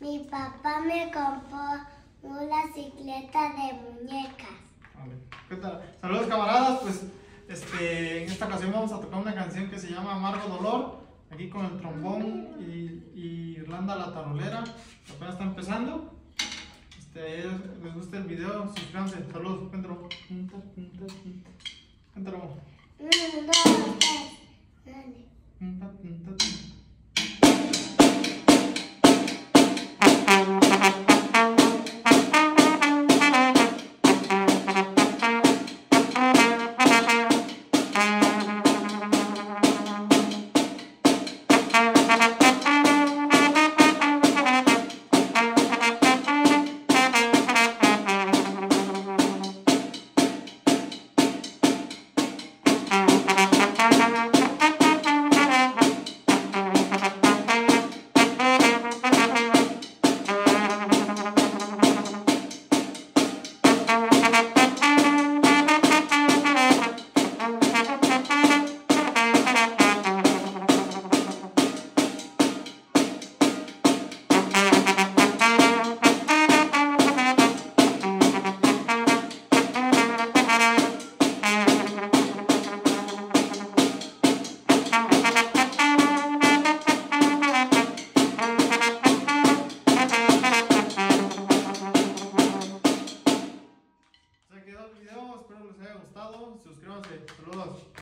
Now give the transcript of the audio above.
Mi papá me compró una bicicleta de muñecas. Vale. ¿Qué tal? Saludos camaradas, pues este, en esta ocasión vamos a tocar una canción que se llama Amargo Dolor, aquí con el trombón y, Irlanda la tarolera, apenas está empezando. Este, les gusta el video, suscríbanse, saludos, cuéntalo. espero les haya gustado. Suscríbanse. Saludos.